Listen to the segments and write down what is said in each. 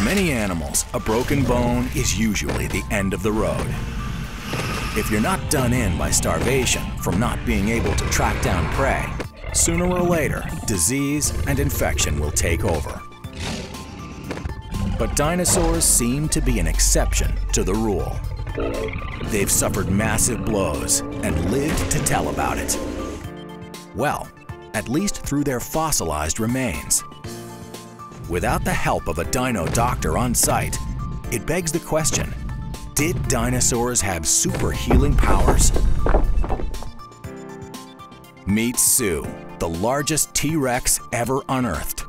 many animals, a broken bone is usually the end of the road. If you're not done in by starvation from not being able to track down prey, sooner or later, disease and infection will take over. But dinosaurs seem to be an exception to the rule. They've suffered massive blows and lived to tell about it. Well, at least through their fossilized remains. Without the help of a dino doctor on site, it begs the question, did dinosaurs have super healing powers? Meet Sue, the largest T-Rex ever unearthed.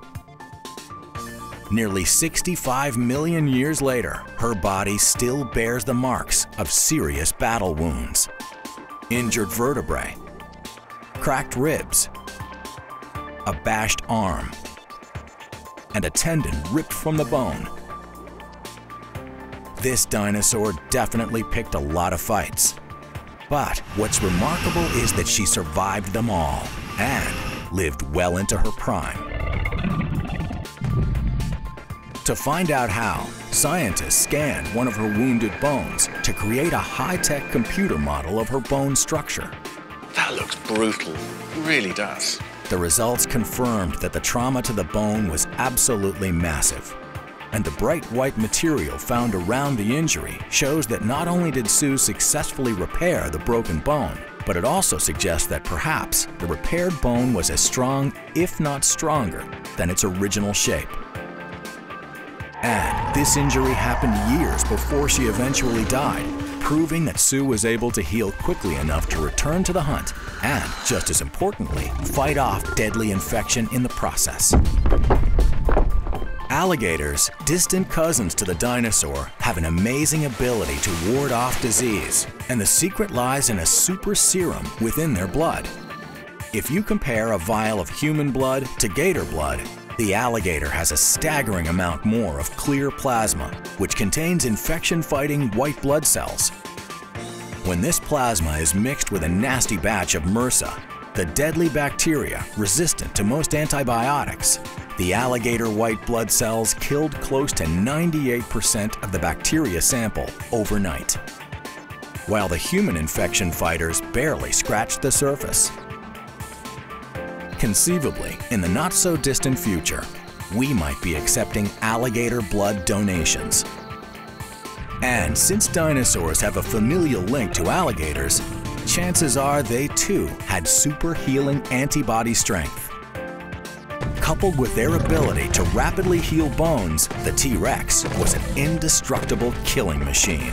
Nearly 65 million years later, her body still bears the marks of serious battle wounds. Injured vertebrae, cracked ribs, a bashed arm, and a tendon ripped from the bone. This dinosaur definitely picked a lot of fights. But what's remarkable is that she survived them all and lived well into her prime. To find out how, scientists scanned one of her wounded bones to create a high-tech computer model of her bone structure. That looks brutal. Really does. The results confirmed that the trauma to the bone was absolutely massive. And the bright white material found around the injury shows that not only did Sue successfully repair the broken bone, but it also suggests that perhaps the repaired bone was as strong, if not stronger, than its original shape. And this injury happened years before she eventually died, proving that Sue was able to heal quickly enough to return to the hunt and, just as importantly, fight off deadly infection in the process. Alligators, distant cousins to the dinosaur, have an amazing ability to ward off disease, and the secret lies in a super serum within their blood. If you compare a vial of human blood to gator blood, the alligator has a staggering amount more of clear plasma, which contains infection-fighting white blood cells. When this plasma is mixed with a nasty batch of MRSA, the deadly bacteria resistant to most antibiotics, the alligator white blood cells killed close to 98% of the bacteria sample overnight, while the human infection fighters barely scratched the surface. Conceivably, in the not-so-distant future, we might be accepting alligator blood donations. And since dinosaurs have a familial link to alligators, chances are they too had super healing antibody strength. Coupled with their ability to rapidly heal bones, the T-Rex was an indestructible killing machine.